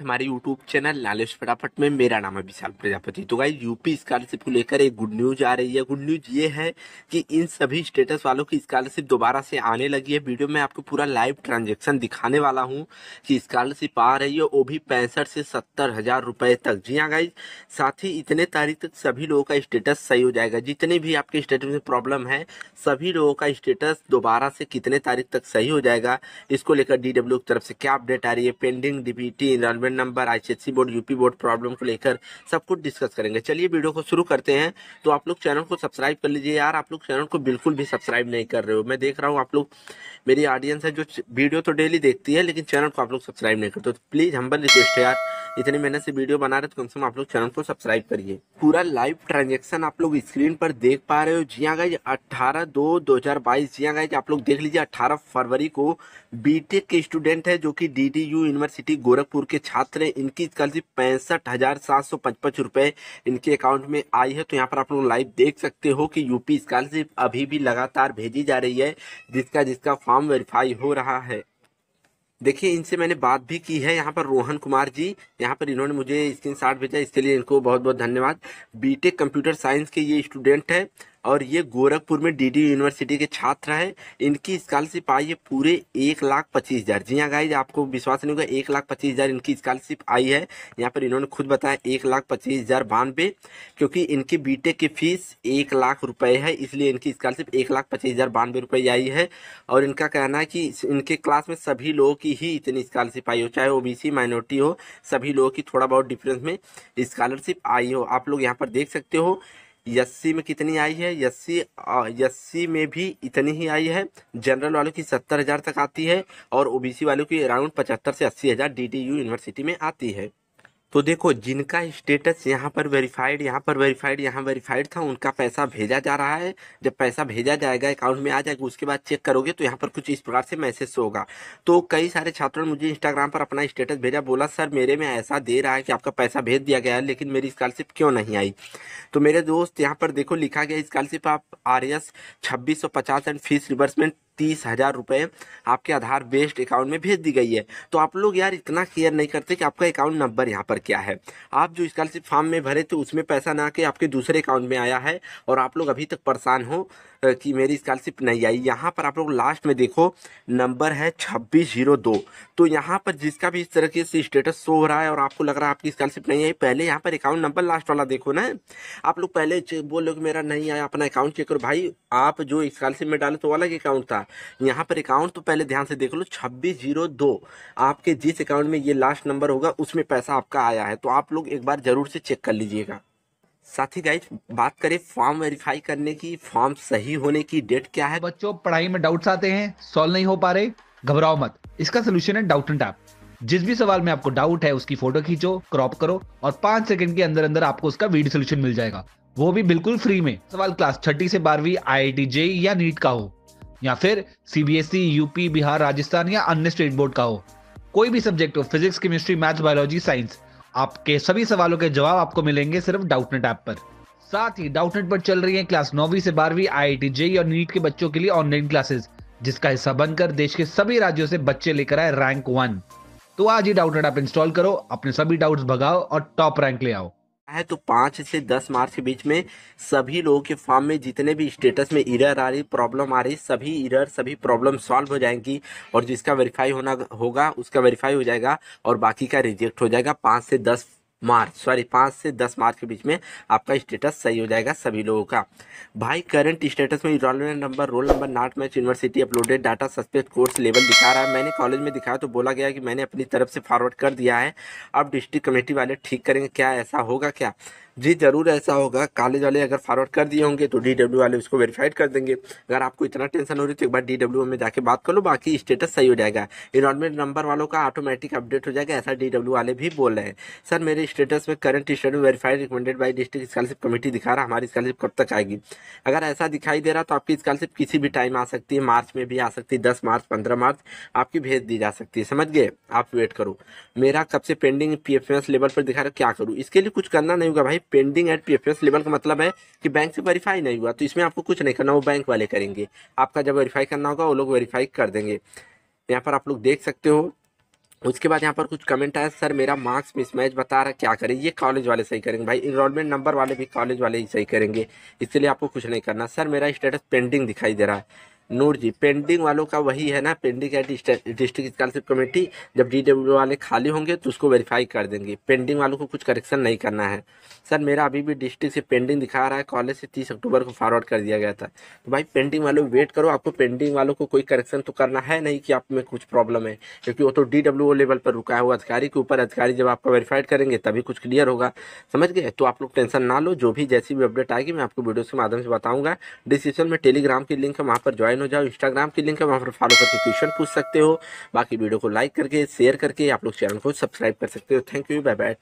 हमारे YouTube channel Nalesh फटाफट में, मेरा नाम है विशाल प्रजापति। तो गाइज़ यूपी स्कॉलरशिप को लेकर एक गुड न्यूज़ आ रही है। गुड न्यूज़ ये है कि इन सभी स्टेटस वालों की स्कॉलरशिप दोबारा से आने लगी है। वीडियो में आपको पूरा लाइव ट्रांजेक्शन दिखाने वाला हूँ कि स्कॉलरशिप आ रही है। वो भी पैंसठ से सत्तर हज़ार रुपए तक। जी हाँ गाइज़ साथ ही इतने तारीख तक सभी लोगों का स्टेटस सही हो जाएगा। जितने भी आपके स्टेटस में प्रॉब्लम है, सभी लोगों का स्टेटस दोबारा से कितने तारीख तक सही हो जाएगा, इसको लेकर डीडब्ल्यू की तरफ़ से क्या अपडेट आ रही है? Pending DBT enrollment number ICSC board UP board problem को लेकर सब कुछ डिस्कस करेंगे। चलिए वीडियो को शुरू करते हैं। तो आप लोग चैनल को सब्सक्राइब कर लीजिए यार। आप लोग चैनल को बिल्कुल भी सब्सक्राइब नहीं कर रहे हो। मैं देख रहा हूँ आप लोग, मेरी ऑडियंस है जो वीडियो तो डेली देखती है, लेकिन चैनल को आप लोग सब्सक्राइब नहीं करते तो प्लीज़ हम्बल रिक्वेस्ट है यार। इतनी मेहनत से वीडियो बना रहे तो कम से कम आप लोग चैनल को सब्सक्राइब करिए। पूरा लाइव ट्रांजेक्शन आप लोग स्क्रीन पर देख पा रहे हो। जी हाँ गाइज़ अट्ठारह दो दो हज़ार बाईस, जी हाँ गाइज़ आप लोग देख लीजिए अट्ठारह फरवरी को बीटेक के स्टूडेंट है जो कि डीडीयू यूनिवर्सिटी गोरखपुर के छात्र हैं। इनकी स्कॉलरशिप पैंसठ हज़ार सात सौ पचपच रुपए इनके अकाउंट में आई है। तो यहाँ पर आप लोग लाइव देख सकते हो कि यूपी स्कॉलरशिप अभी भी लगातार भेजी जा रही है, जिसका जिसका फॉर्म वेरीफाई हो रहा है। देखिए, इनसे मैंने बात भी की है यहाँ पर रोहन कुमार जी। यहाँ पर इन्होंने मुझे स्क्रीन भेजा, इसके लिए इनको बहुत बहुत धन्यवाद बीटेक कंप्यूटर साइंस के ये स्टूडेंट है। और ये गोरखपुर में डीडी यूनिवर्सिटी के छात्र हैं। इनकी स्कॉलरशिप आई है पूरे एक लाख पच्चीस हज़ार। जी हाँ गाइज़ आपको विश्वास नहीं होगा, एक लाख पच्चीस हज़ार इनकी स्कॉलरशिप आई है। यहाँ पर इन्होंने खुद बताया, एक लाख पच्चीस हज़ार बानवे, क्योंकि इनकी बीटेक की फ़ीस एक लाख रुपए है, इसलिए इनकी स्कॉलरशिप एक लाख पच्चीस हज़ार बानवे रुपए आई है। और इनका कहना है कि इनके क्लास में सभी लोगों की ही इतनी स्कॉलरशिप आई हो, चाहे ओबीसी माइनॉरिटी हो, सभी लोगों की थोड़ा बहुत डिफरेंस में स्कॉलरशिप आई हो। आप लोग यहाँ पर देख सकते हो यस्सी में कितनी आई है? यस्सी सी में भी इतनी ही आई है। जनरल वालों की सत्तर हज़ार तक आती है और ओबीसी वालों की अराउंड पचहत्तर से अस्सी हज़ार डीटीयू यूनिवर्सिटी में आती है। तो देखो, जिनका स्टेटस यहाँ पर वेरीफाइड यहाँ पर वेरीफाइड यहाँ वेरीफाइड था, उनका पैसा भेजा जा रहा है। जब पैसा भेजा जाएगा अकाउंट में आ जाएगा, उसके बाद चेक करोगे तो यहाँ पर कुछ इस प्रकार से मैसेज होगा। तो कई सारे छात्रों ने मुझे इंस्टाग्राम पर अपना स्टेटस भेजा, बोला, सर, मेरे में ऐसा दे रहा है कि आपका पैसा भेज दिया गया है, लेकिन मेरी स्कॉलरशिप क्यों नहीं आई? तो मेरे दोस्त यहाँ पर देखो, लिखा गया स्कॉलरशिप आप आर एस छब्बीस सौ पचास एंड फ़ीस रिवर्समेंट तीस हज़ार रुपए आपके आधार बेस्ड अकाउंट में भेज दी गई है। तो आप लोग यार इतना केयर नहीं करते कि आपका अकाउंट नंबर यहाँ पर क्या है। आप जो स्कॉलरशिप फॉर्म में भरे थे, उसमें पैसा ना के आपके दूसरे अकाउंट में आया है और आप लोग अभी तक परेशान हो कि मेरी स्कॉलरशिप नहीं आई। यहाँ पर आप लोग लास्ट में देखो, नंबर है छब्बीस ज़ीरो दो। तो यहाँ पर जिसका भी इस तरीके से स्टेटस शो हो रहा है और आपको लग रहा है आपकी स्कॉलरशिप नहीं आई, पहले यहाँ पर अकाउंट नंबर लास्ट वाला देखो ना। आप लोग पहले बोल कि मेरा नहीं आया अपना अकाउंट चेक करो। भाई, आप जो स्कॉलरशिप में डाले तो अलग अकाउंट था। यहाँ पर अकाउंट तो पहले ध्यान से देख लो, छब्बीस ज़ीरो दो। आपके जिस अकाउंट में ये लास्ट नंबर होगा, उसमें पैसा आपका आया है। तो आप लोग एक बार ज़रूर से चेक कर लीजिएगा। साथ ही गाइज़ बात करें फॉर्म वेरीफाई करने की फॉर्म सही होने की डेट क्या है? बच्चों, पढ़ाई में डाउट्स आते हैं सॉल्व नहीं हो पा रहे, घबराओ मत। इसका सोल्यूशन है डाउट एंड टैप जिस भी सवाल में आपको डाउट है, उसकी फ़ोटो खींचो क्रॉप करो और पाँच सेकंड के अंदर अंदर आपको उसका वीडियो सोल्यूशन मिल जाएगा। वो भी बिल्कुल फ्री में। सवाल क्लास छठी से बारहवीं आई जे या नीट का हो। या फिर सीबीएसई यूपी बिहार, राजस्थान या अन्य स्टेट बोर्ड का हो। कोई भी सब्जेक्ट हो physics chemistry maths biology science आपके सभी सवालों के जवाब आपको मिलेंगे सिर्फ़ डाउटनेट ऐप पर। साथ ही डाउटनेट पर चल रही है क्लास नौवीं से बारहवीं आई आई टी जेई और नीट के बच्चों के लिए ऑनलाइन क्लासेस जिसका हिस्सा बनकर देश के सभी राज्यों से बच्चे लेकर आए रैंक वन तो आज ही डाउटनेट ऐप इंस्टॉल करो, अपने सभी डाउट्स भगाओ और टॉप रैंक ले आओ। है तो पाँच से दस मार्च के बीच में सभी लोगों के फॉर्म में जितने भी स्टेटस में इरर आ रही प्रॉब्लम आ रही, सभी इरर सभी प्रॉब्लम सॉल्व हो जाएँगी और जिसका वेरीफाई होना होगा, उसका वेरीफाई हो जाएगा और बाकी का रिजेक्ट हो जाएगा। पाँच से दस मार्च, सॉरी, पाँच से दस मार्च के बीच में आपका स्टेटस सही हो जाएगा सभी लोगों का। भाई करंट स्टेटस में enrollment number roll number not match university uploaded data suspect course level दिखा रहा है। मैंने कॉलेज में दिखाया तो बोला गया कि मैंने अपनी तरफ़ से फॉरवर्ड कर दिया है। अब डिस्ट्रिक्ट कमेटी वाले ठीक करेंगे, क्या ऐसा होगा क्या? जी, ज़रूर ऐसा होगा। कॉलेज वाले अगर फॉरवर्ड कर दिए होंगे तो डीडब्ल्यू वाले उसको वेरीफाइड कर देंगे। अगर आपको इतना टेंशन हो रही है तो एक बार डी में जाके बात कर लो, बाकी स्टेटस सही हो जाएगा। इनरोलमेंट नंबर वालों का ऑटोमेटिक अपडेट हो जाएगा, ऐसा डीडब्ल्यू वाले भी बोल रहे हैं। सर मेरे स्टेटस में current status verified recommended by district scholarship committee दिखा रहा, हमारी स्कॉलरशिप कब तक आएगी? अगर ऐसा दिखाई दे रहा तो आपकी स्कॉलरशिप किसी भी टाइम आ सकती है, मार्च में भी आ सकती है, दस मार्च, पंद्रह मार्च, आपकी भेज दी जा सकती है। समझ गए? आप वेट करो। मेरा कब से पेंडिंग पी लेवल पर दिखा रहा, क्या करूँ? इसके लिए कुछ करना नहीं होगा भाई। पेंडिंग एट पी लेवल का मतलब है कि बैंक से वेरीफाई नहीं हुआ तो इसमें आपको कुछ नहीं करना, वो बैंक वाले करेंगे। आपका जब वेरीफाई करना होगा, वो लोग वेरीफाई कर देंगे। यहाँ पर आप लोग देख सकते हो। उसके बाद यहाँ पर कुछ कमेंट आया, सर, मेरा मार्क्स मिसमैच बता रहा क्या करें? ये कॉलेज वाले सही करेंगे। भाई इनरोलमेंट नंबर वाले भी कॉलेज वाले ही सही करेंगे। इसलिए आपको कुछ नहीं करना। सर, मेरा स्टेटस पेंडिंग दिखाई दे रहा है। नूर जी पेंडिंग वालों का वही है ना पेंडिंग है डिस्ट्रिक्ट स्कॉलरशिप कमेटी जब डी वाले खाली होंगे तो उसको वेरीफाई कर देंगे। पेंडिंग वालों को कुछ करेक्शन नहीं करना है। सर मेरा अभी भी डिस्ट्रिक्ट से पेंडिंग दिखा रहा है कॉलेज से तीस अक्टूबर को फॉरवर्ड कर दिया गया था। तो भाई पेंडिंग वालों वेट करो, आपको पेंडिंग वालों को कोई करेक्शन तो करना है नहीं कि आप में कुछ प्रॉब्लम है। क्योंकि वो तो डी लेवल पर रुका है वो अधिकारी के ऊपर, अधिकारी जब आपका वेरीफाइड करेंगे, तभी कुछ क्लियर होगा। समझ गए? तो आप लोग टेंशन ना लो, जो भी जैसी भी अपडेट आएगी, मैं आपको वीडियो के माध्यम से बताऊँगा। डिस्क्रिप्शन में टेलीग्राम की लिंक है, वहाँ पर ज्वाइन हो जाओ इंस्टाग्राम की लिंक है, वहाँ पर फॉलो करके क्वेश्चन पूछ सकते हो। बाकी वीडियो को लाइक करके शेयर करके आप लोग चैनल को सब्सक्राइब कर सकते हो। Thank you bye bye